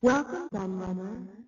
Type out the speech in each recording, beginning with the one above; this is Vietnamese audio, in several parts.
Welcome, Gun Runner.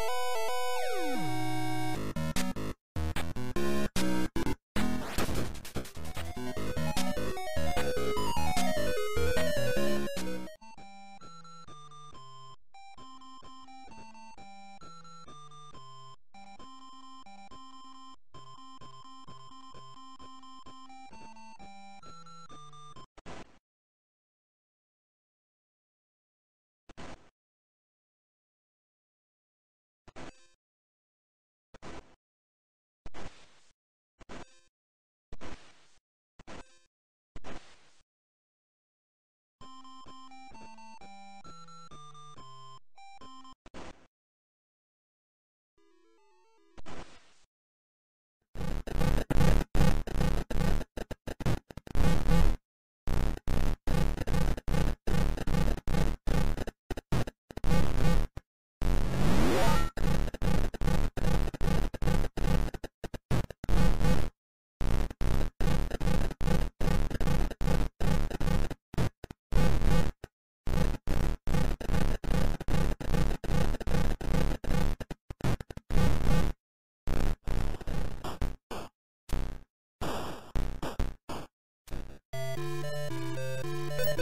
you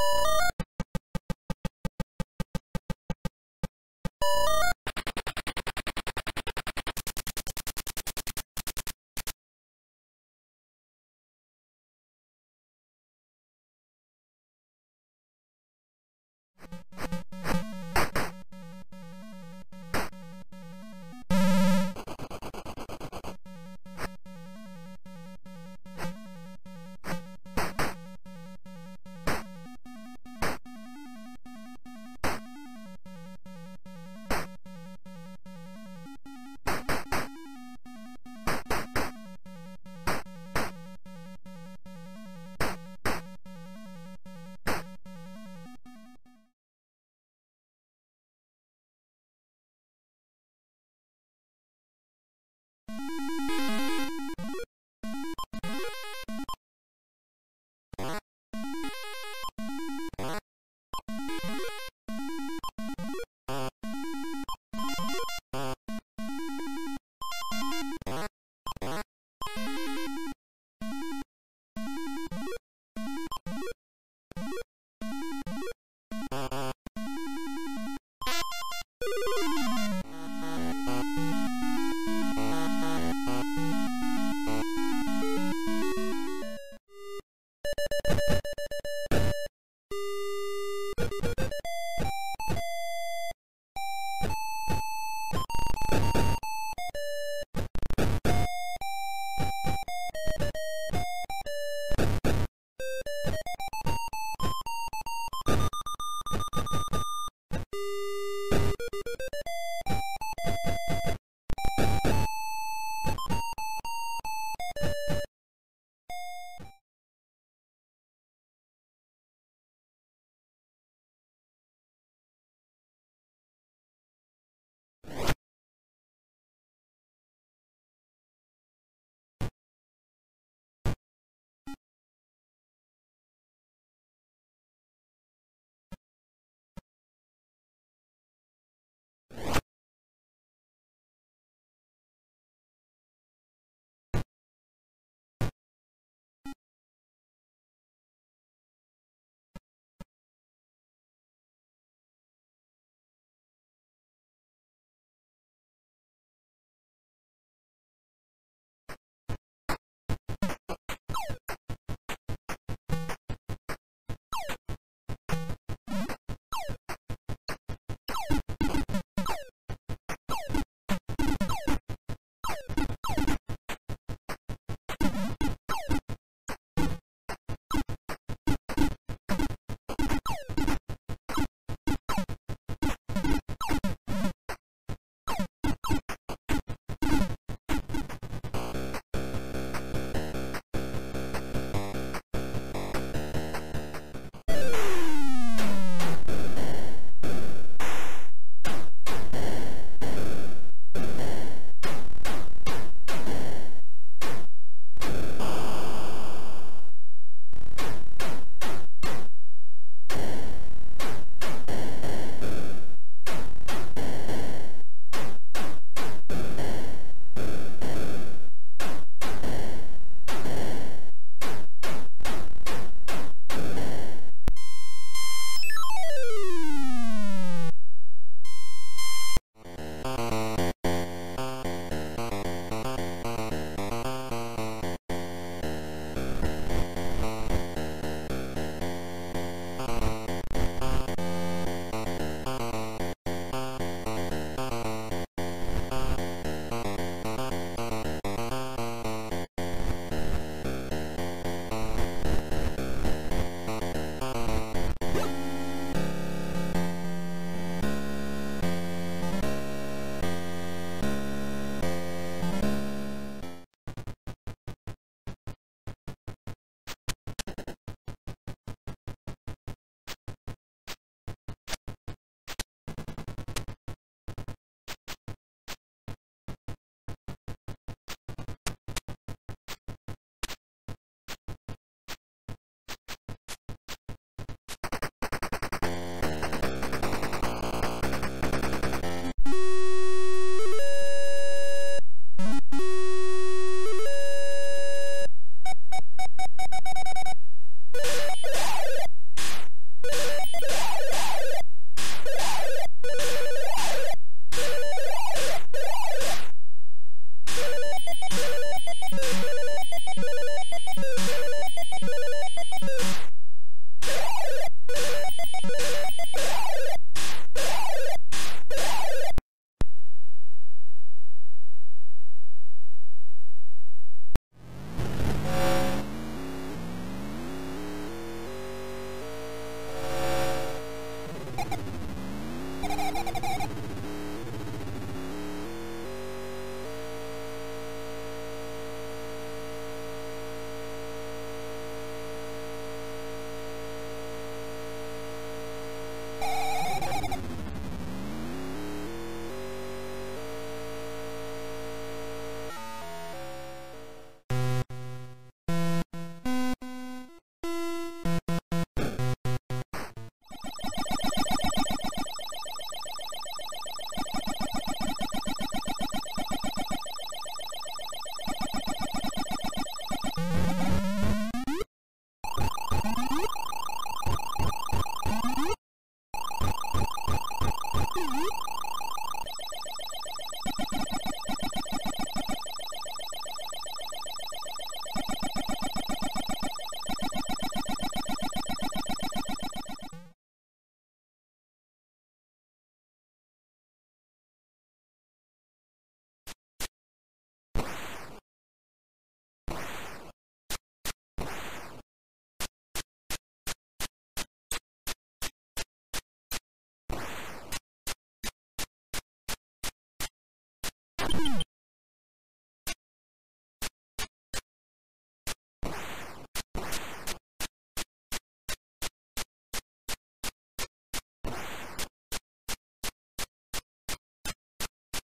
you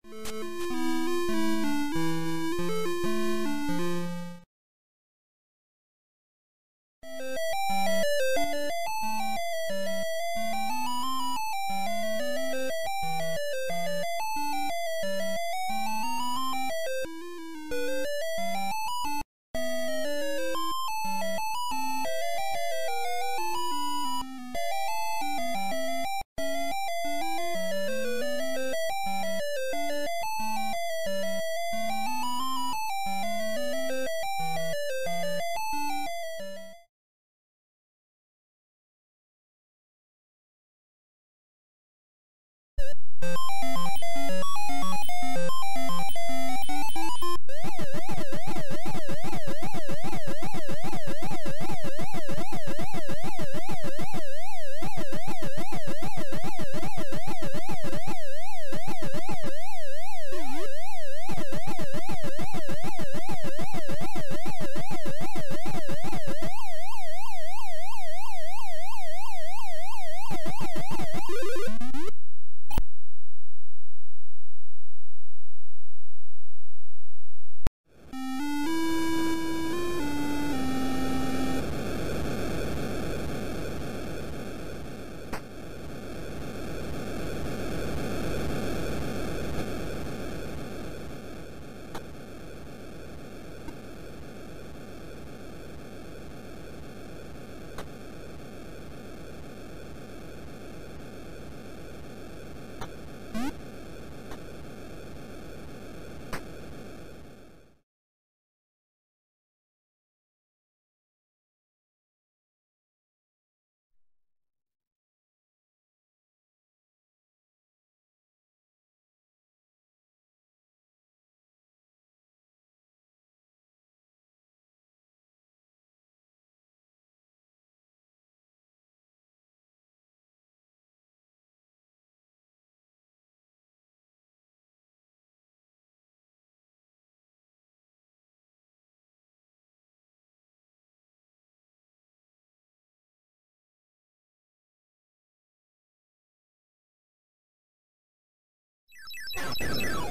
you you